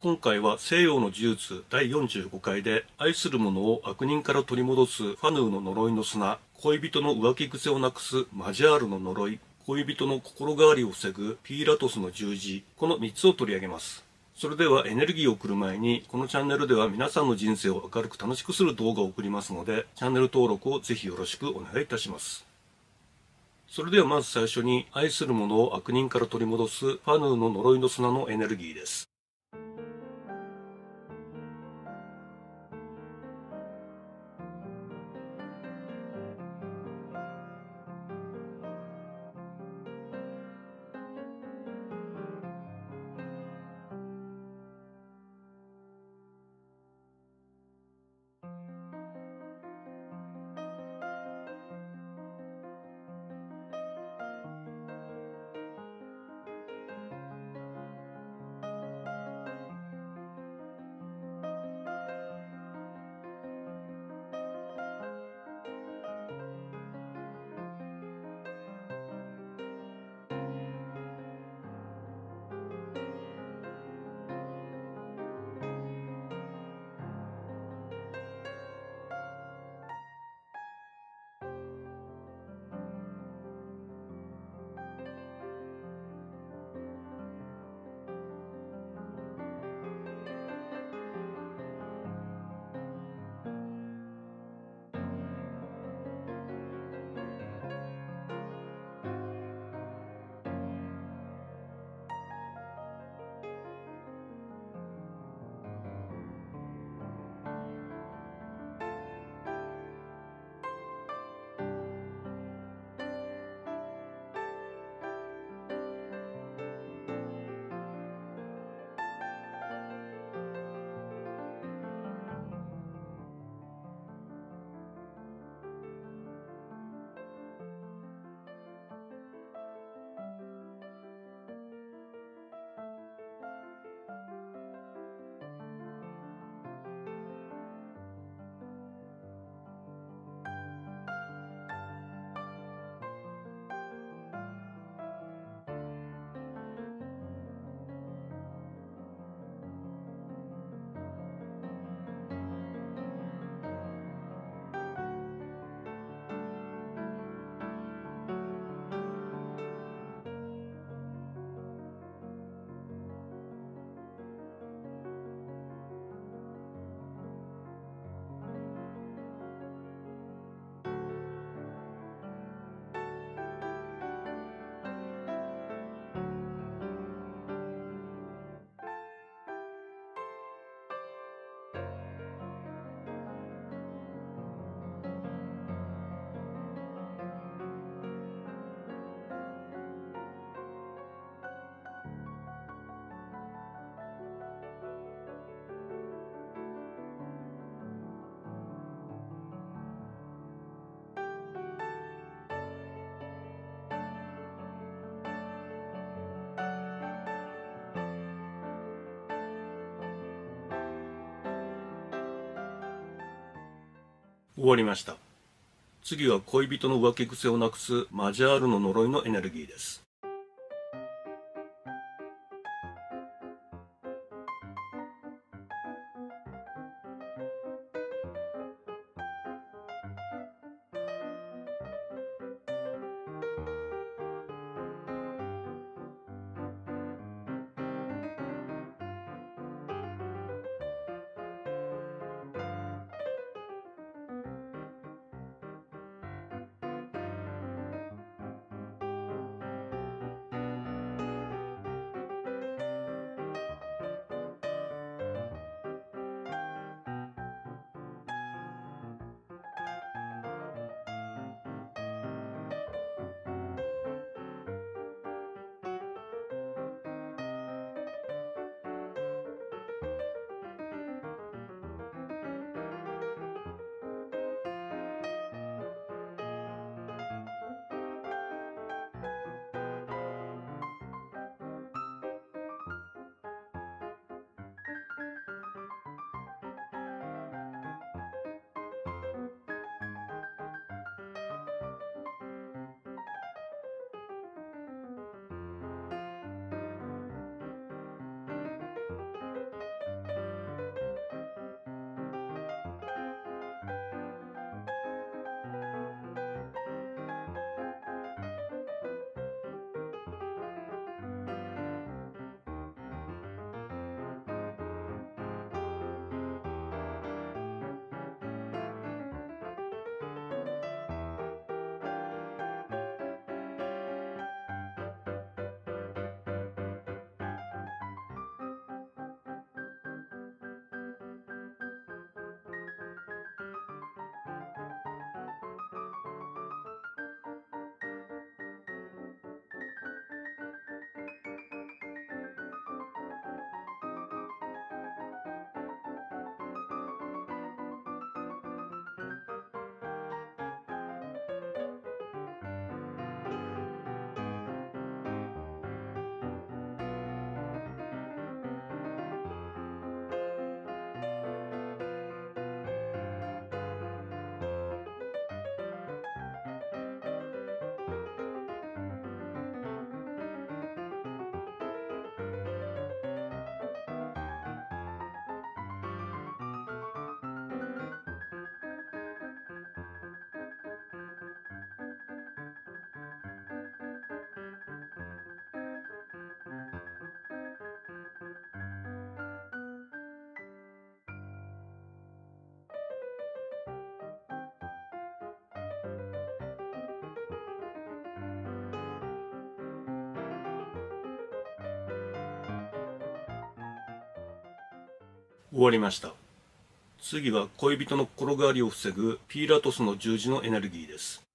今回は西洋の呪術第45回で愛する者を悪人から取り戻すファヌーの呪いの砂、恋人の浮気癖をなくすマジャールの呪い、恋人の心変わりを防ぐピーラトスの十字、この3つを取り上げます。それではエネルギーを送る前に、このチャンネルでは皆さんの人生を明るく楽しくする動画を送りますので、チャンネル登録をぜひよろしくお願いいたします。それではまず最初に、愛する者を悪人から取り戻すファヌーの呪いの砂のエネルギーです。終わりました。次は恋人の浮気癖をなくすマジャールの呪いのエネルギーです。終わりました。次は恋人の転がりを防ぐピーラトスの十字のエネルギーです。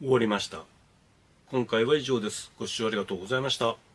終わりました。今回は以上です。ご視聴ありがとうございました。